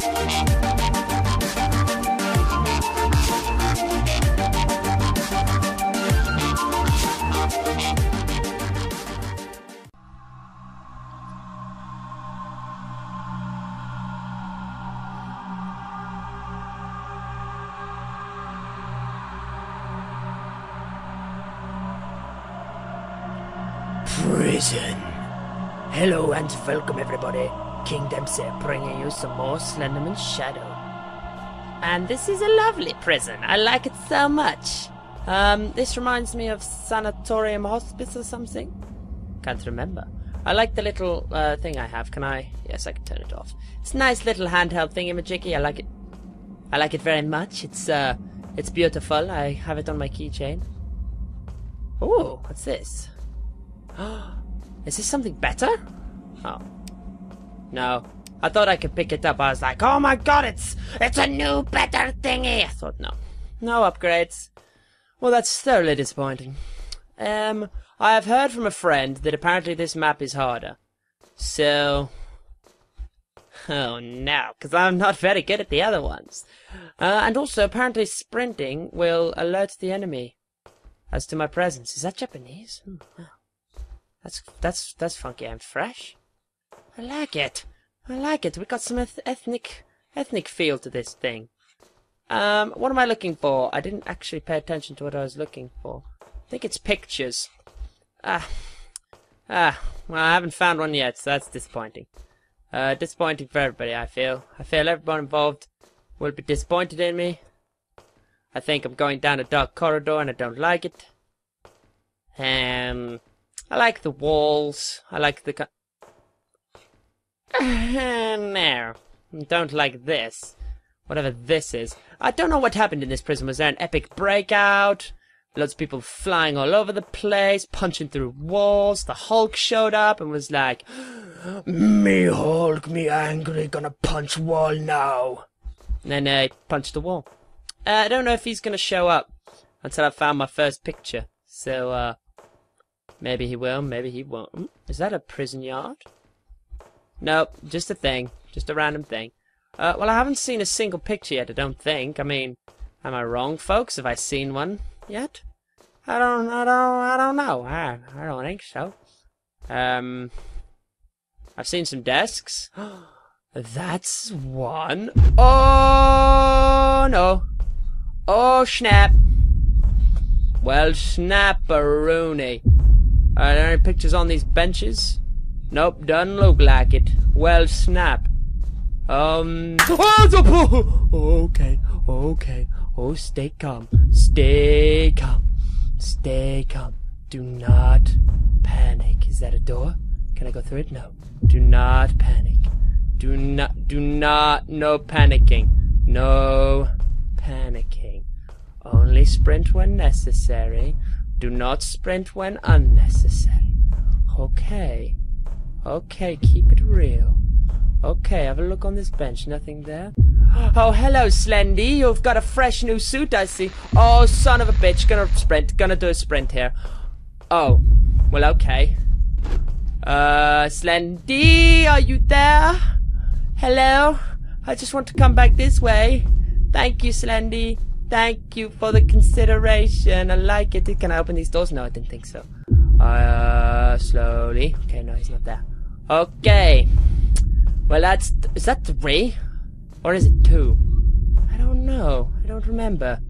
Prison. Hello and welcome everybody. King Dempsey bringing you some more Slenderman Shadow. And this is a lovely prison. I like it so much. Um, this reminds me of Sanatorium Hospice or something. Can't remember. I like the little uh, thing I have. Can I? Yes, I can turn it off. It's a nice little handheld thingy, thingamajiggy. I like it. I like it very much. It's uh, it's beautiful. I have it on my keychain. Oh, what's this? Is this something better? Oh. No. I thought I could pick it up. I was like, oh my god, it's it's a new, better thingy. I thought, no. No upgrades. Well, that's thoroughly disappointing. Um, I have heard from a friend that apparently this map is harder. So... Oh no, because I'm not very good at the other ones. Uh, and also, apparently sprinting will alert the enemy as to my presence. Is that Japanese? Hmm. That's that's that's funky and fresh. I like it. I like it. We got some eth ethnic ethnic feel to this thing. Um, what am I looking for? I didn't actually pay attention to what I was looking for. I think it's pictures. Ah, ah. Well, I haven't found one yet, so that's disappointing. Uh, disappointing for everybody. I feel. I feel everyone involved will be disappointed in me. I think I'm going down a dark corridor and I don't like it. Um, I like the walls. I like the... no. Don't like this. Whatever this is. I don't know what happened in this prison. Was there an epic breakout? Lots of people flying all over the place, punching through walls. The Hulk showed up and was like, Me Hulk, me angry, gonna punch wall now. And then uh, he punched the wall. Uh, I don't know if he's gonna show up until I found my first picture. So, uh, Maybe he will, maybe he won't. Hmm, is that a prison yard? Nope, just a thing. Just a random thing. Uh, well, I haven't seen a single picture yet, I don't think. I mean, am I wrong, folks? Have I seen one yet? I don't, I don't, I don't know. I, I don't think so. Um, I've seen some desks. That's one. Oh, no. Oh, snap. Well, snapperoonie. Are there any pictures on these benches? Nope, doesn't look like it. Well, snap. Um. Okay, okay. Oh, stay calm. Stay calm. Stay calm. Do not panic. Is that a door? Can I go through it? No. Do not panic. Do not, do not, no panicking. No panicking. Only sprint when necessary. Do not sprint when unnecessary. Okay. Okay, keep it real. Okay, have a look on this bench. Nothing there? Oh, hello, Slendy. You've got a fresh new suit, I see. Oh, son of a bitch. Gonna sprint. Gonna do a sprint here. Oh. Well, okay. Uh, Slendy, are you there? Hello? I just want to come back this way. Thank you, Slendy. Thank you for the consideration. I like it. Can I open these doors? No, I didn't think so. Uh, slowly. Okay, no, he's not there. Okay. Well, that's... Is that three? Or is it two? I don't know. I don't remember.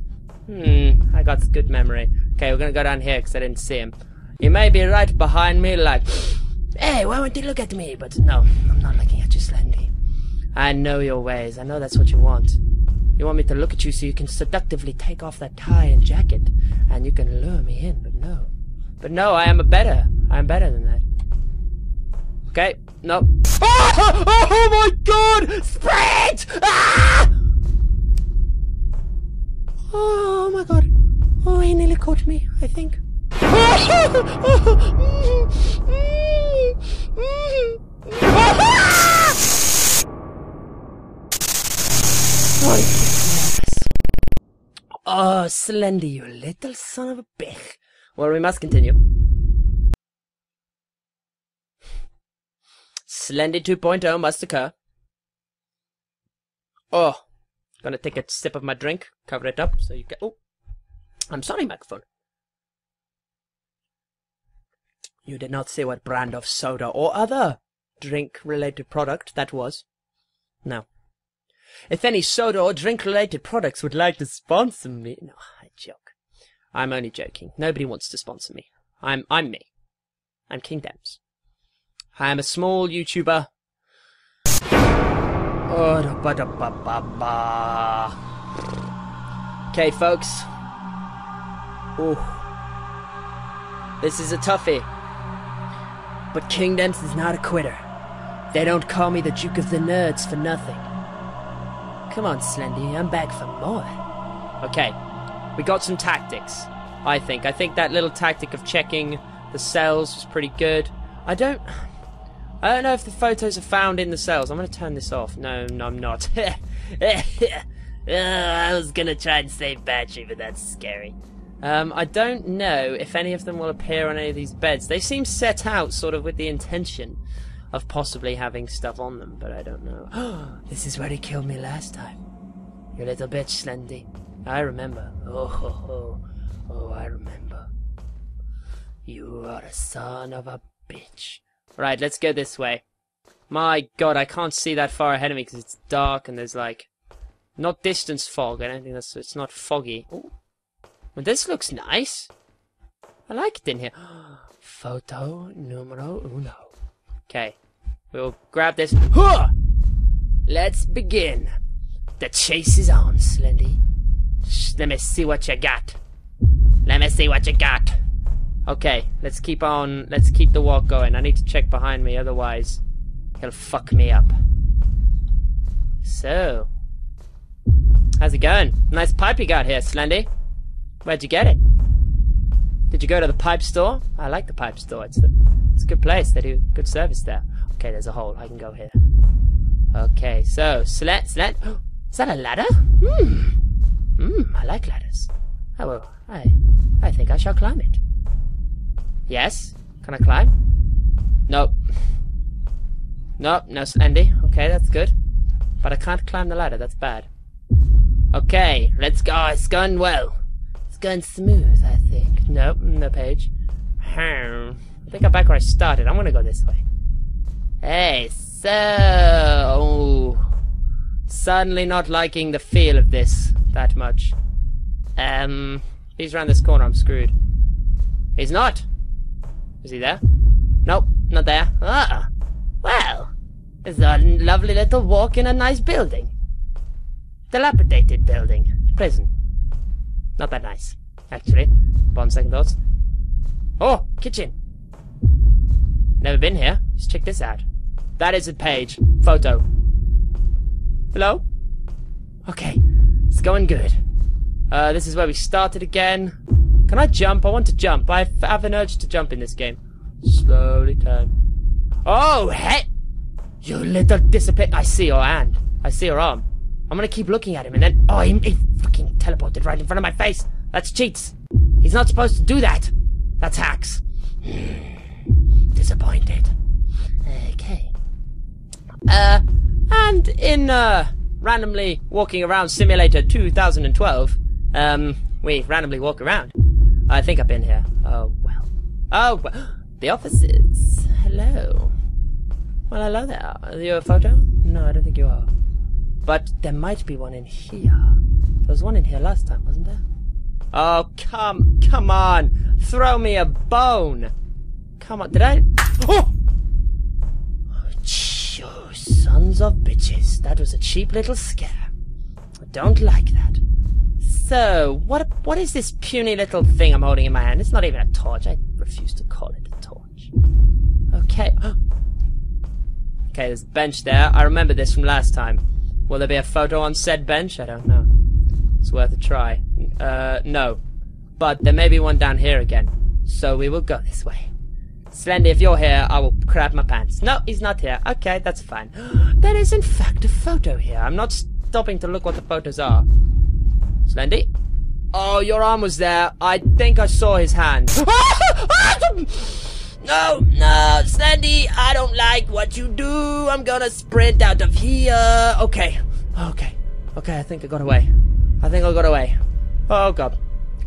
Hmm, I got good memory. Okay, we're gonna go down here because I didn't see him. He may be right behind me like... Hey, why won't you look at me? But no, I'm not looking at you, Slendy. I know your ways. I know that's what you want. You want me to look at you so you can seductively take off that tie and jacket, and you can lure me in, but no. But no, I am a better. I am better than that. Okay, no. Oh, oh my god! Sprint! Ah! Oh my god. Oh, he nearly caught me, I think. Oh, Slendy, you little son of a bitch. Well, we must continue. Slendy 2.0 must occur. Oh, gonna take a sip of my drink, cover it up so you can. Oh, I'm sorry, microphone. You did not say what brand of soda or other drink-related product that was. No. If any soda or drink-related products would like to sponsor me, no, I joke. I'm only joking. Nobody wants to sponsor me. I'm I'm me. I'm King Dempz. I am a small YouTuber. Oh, okay, folks. Ooh. This is a toughie. But King is not a quitter. They don't call me the Duke of the Nerds for nothing. Come on, Slendy, I'm back for more. Okay, we got some tactics, I think. I think that little tactic of checking the cells was pretty good. I don't... I don't know if the photos are found in the cells. I'm going to turn this off. No, no, I'm not. Uh, I was going to try and save battery, but that's scary. Um, I don't know if any of them will appear on any of these beds. They seem set out sort of with the intention of possibly having stuff on them, but I don't know. this is where he killed me last time. You little bitch, Slendy. I remember. Oh, ho, ho. oh, I remember. You are a son of a bitch. Right, let's go this way. My god, I can't see that far ahead of me because it's dark and there's like... Not distance fog, I don't think that's... It's not foggy. Ooh. Well, this looks nice. I like it in here. Photo numero uno. Okay. We'll grab this. Huh! Let's begin. The chase is on, Slendy. Let me see what you got. Let me see what you got. Okay, let's keep on. Let's keep the walk going. I need to check behind me, otherwise he'll fuck me up. So, how's it going? Nice pipe you got here, Slendy. Where'd you get it? Did you go to the pipe store? I like the pipe store. It's a, it's a good place. They do good service there. Okay, there's a hole. I can go here. Okay, so, slet, slet. Is that a ladder? Hmm. Hmm, I like ladders. Oh, well, I, I think I shall climb it. Yes? Can I climb? Nope. Nope, no Slendy. Okay, that's good. But I can't climb the ladder, that's bad. Okay, let's go. It's going well It's going smooth, I think. Nope, no page. I think I'm back where I started. I'm gonna go this way. Hey, so... Suddenly not liking the feel of this that much. Um, he's around this corner, I'm screwed. He's not! Is he there? Nope, not there. Ah! Well, it's a lovely little walk in a nice building. Dilapidated building. Prison. Not that nice, actually, upon second thoughts. Oh, kitchen! Never been here. Just check this out. That is a page. Photo. Hello? Okay, it's going good. Uh, this is where we started again. Can I jump? I want to jump. I have an urge to jump in this game. Slowly turn. Oh, hey! You little discipline. I see your hand. I see your arm. I'm gonna keep looking at him and then... Oh, he, he fucking teleported right in front of my face. That's cheats. He's not supposed to do that. That's hacks. Disappointed. Okay. Uh, and in, uh, randomly walking around Simulator 2012, um, we randomly walk around. I think I've been here. Oh, well. Oh, well. The offices. Hello. Well, hello there. Are you a photo? No, I don't think you are. But there might be one in here. There was one in here last time, wasn't there? Oh, come, come on! Throw me a bone! Come on, did I? Oh! You sons of bitches. That was a cheap little scare. I don't like that. So, what what is this puny little thing I'm holding in my hand? It's not even a torch. I refuse to call it a torch. Okay. okay, there's a bench there. I remember this from last time. Will there be a photo on said bench? I don't know. It's worth a try. Uh, no. But there may be one down here again. So we will go this way. Slendy, if you're here, I will crap my pants. No, he's not here. Okay, that's fine. there is in fact a photo here. I'm not stopping to look what the photos are. Slendy? Oh, your arm was there. I think I saw his hand. No, no, Slendy, I don't like what you do. I'm gonna sprint out of here. Okay, okay. Okay, I think I got away. I think I got away. Oh god.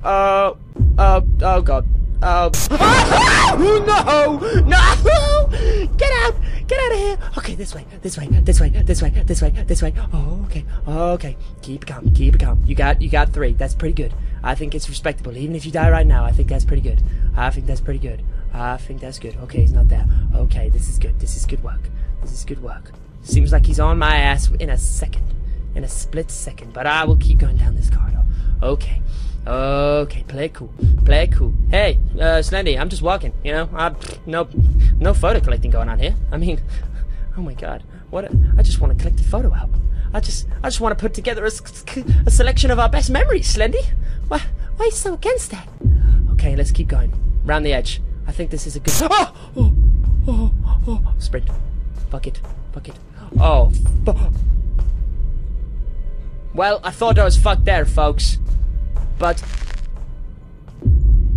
Oh, oh, oh god. Oh, oh no! No! Get out! Get out of here! Okay, this way, this way, this way, this way, this way, this way. Oh, okay, okay. Keep it calm, keep it calm. You got, you got three. That's pretty good. I think it's respectable. Even if you die right now, I think that's pretty good. I think that's pretty good. I think that's good. Okay, he's not there. Okay, this is good. This is good work. This is good work. Seems like he's on my ass in a second. In a split second. But I will keep going down this corridor. Okay. Okay, play cool. Play cool. Hey, uh, Slendy, I'm just walking, you know? I, no, no photo collecting going on here. I mean, oh my god. What a, I just want to collect a photo album. I just, I just want to put together a, a selection of our best memories, Slendy. Why, why are you so against that? Okay, let's keep going. Round the edge. I think this is a good. Ah! Oh! Oh! Oh! oh. Sprint. Bucket. Bucket. Oh, Well, I thought I was fucked there, folks. But.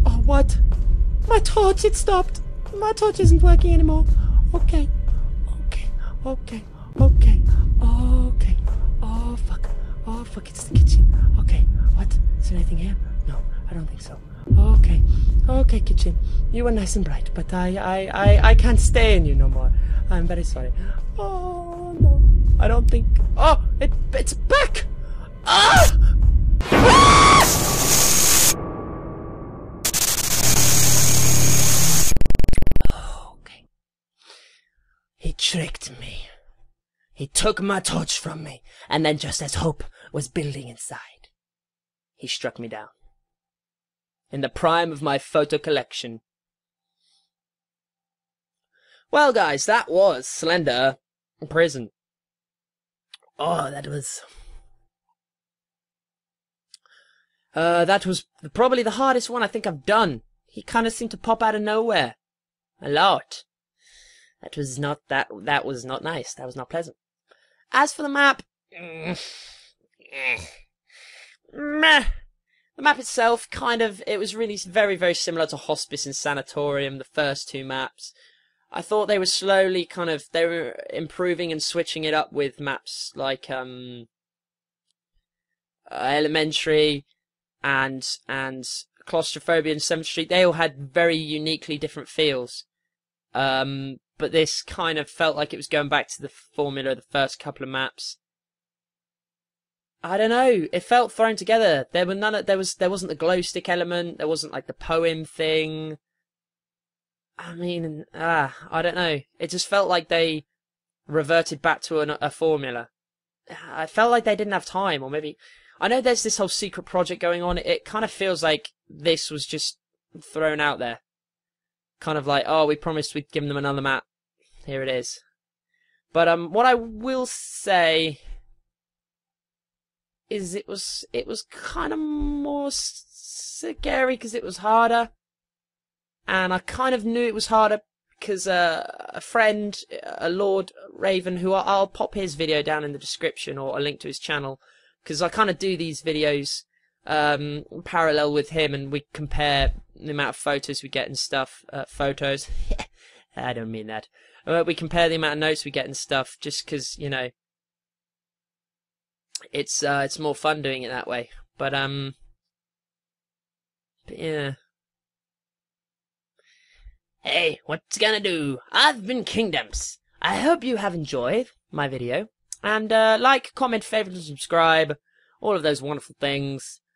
Oh, what? My torch, it stopped. My torch isn't working anymore. Okay. Okay. Okay. Okay. Oh, fuck. Oh, fuck. It's the kitchen. Okay. What? Is there anything here? No, I don't think so. Okay. Okay, kitchen. You were nice and bright, but I, I, I, I can't stay in you no more. I'm very sorry. Oh, no. I don't think... Oh, it, it's back! Ah! Okay. He tricked me. He took my torch from me, and then just as hope was building inside, he struck me down in the prime of my photo collection. Well, guys, that was Slender Prison. Oh, that was. Uh, that was probably the hardest one I think I've done. He kind of seemed to pop out of nowhere. A lot. That was not that. That was not nice. That was not pleasant. As for the map, mm, eh, meh. The map itself, kind of, it was really very, very similar to Hospice and Sanatorium, the first two maps. I thought they were slowly kind of, they were improving and switching it up with maps like, um, uh, Elementary and, and Claustrophobia and 7th Street. They all had very uniquely different feels. Um, but this kind of felt like it was going back to the formula of the first couple of maps. I don't know. It felt thrown together. There were none. Of, there was. There wasn't the glow stick element. There wasn't like the poem thing. I mean, ah, I don't know. It just felt like they reverted back to an, a formula. I felt like they didn't have time, or maybe I know there's this whole secret project going on. It kind of feels like this was just thrown out there, kind of like, oh, we promised we'd give them another map. Here it is. But um, what I will say is it was it was kind of more scary because it was harder, and I kind of knew it was harder because uh, a friend, a Lord Raven, who I'll, I'll pop his video down in the description or a link to his channel, because I kind of do these videos um, parallel with him, and we compare the amount of photos we get and stuff. Uh, photos, I don't mean that. Uh, we compare the amount of notes we get and stuff, just because you know it's uh, it's more fun doing it that way. But um, but yeah. Hey, what's gonna do? I've been King Dempz. I hope you have enjoyed my video. And uh, like, comment, favorite, and subscribe. All of those wonderful things.